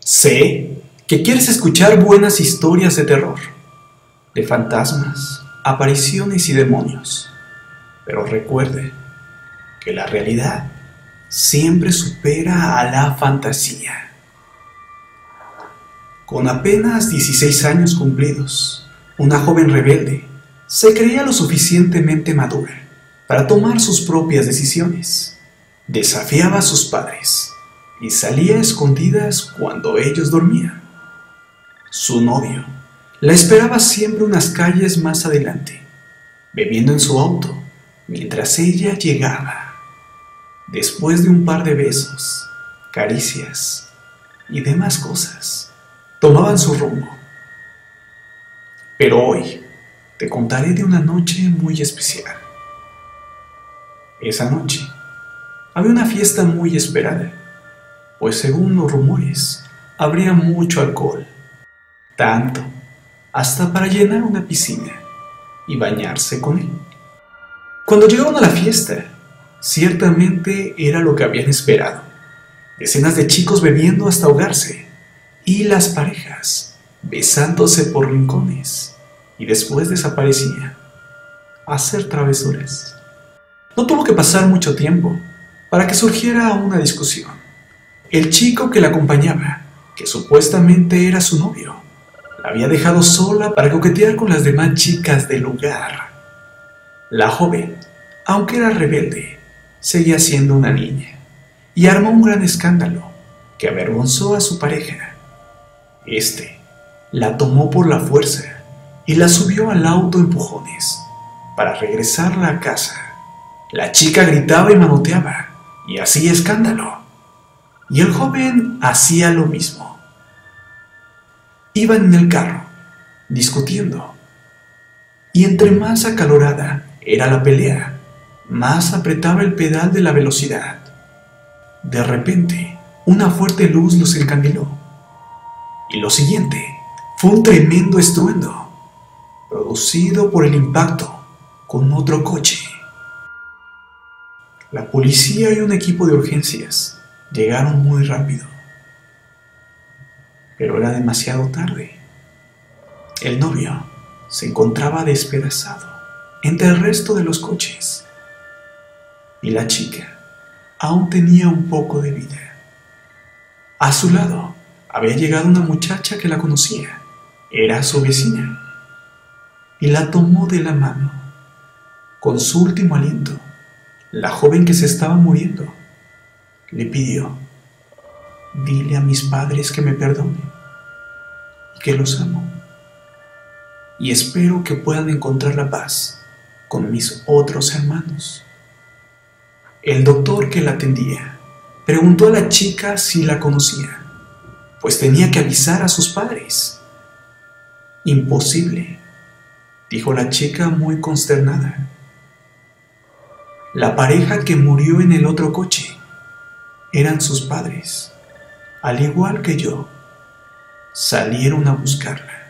Sé que quieres escuchar buenas historias de terror, de fantasmas, apariciones y demonios, pero recuerde que la realidad siempre supera a la fantasía. Con apenas 16 años cumplidos, una joven rebelde se creía lo suficientemente madura para tomar sus propias decisiones. Desafiaba a sus padres y salía a escondidas cuando ellos dormían. Su novio la esperaba siempre unas calles más adelante, bebiendo en su auto mientras ella llegaba. Después de un par de besos, caricias y demás cosas, tomaban su rumbo. Pero hoy te contaré de una noche muy especial. Esa noche había una fiesta muy esperada pues según los rumores, habría mucho alcohol, tanto hasta para llenar una piscina y bañarse con él. Cuando llegaron a la fiesta, ciertamente era lo que habían esperado. Decenas de chicos bebiendo hasta ahogarse y las parejas besándose por rincones y después desaparecían a hacer travesuras. No tuvo que pasar mucho tiempo para que surgiera una discusión. El chico que la acompañaba, que supuestamente era su novio, la había dejado sola para coquetear con las demás chicas del lugar. La joven, aunque era rebelde, seguía siendo una niña y armó un gran escándalo que avergonzó a su pareja. Este la tomó por la fuerza y la subió al auto empujones para regresarla a casa. La chica gritaba y manoteaba y hacía escándalo y el joven hacía lo mismo. Iban en el carro, discutiendo, y entre más acalorada era la pelea, más apretaba el pedal de la velocidad. De repente, una fuerte luz los encandiló, y lo siguiente fue un tremendo estruendo, producido por el impacto con otro coche. La policía y un equipo de urgencias Llegaron muy rápido, pero era demasiado tarde. El novio se encontraba despedazado entre el resto de los coches y la chica aún tenía un poco de vida. A su lado había llegado una muchacha que la conocía, era su vecina, y la tomó de la mano. Con su último aliento, la joven que se estaba muriendo le pidió, dile a mis padres que me perdonen y que los amo. Y espero que puedan encontrar la paz con mis otros hermanos. El doctor que la atendía preguntó a la chica si la conocía, pues tenía que avisar a sus padres. Imposible, dijo la chica muy consternada. La pareja que murió en el otro coche eran sus padres, al igual que yo, salieron a buscarla.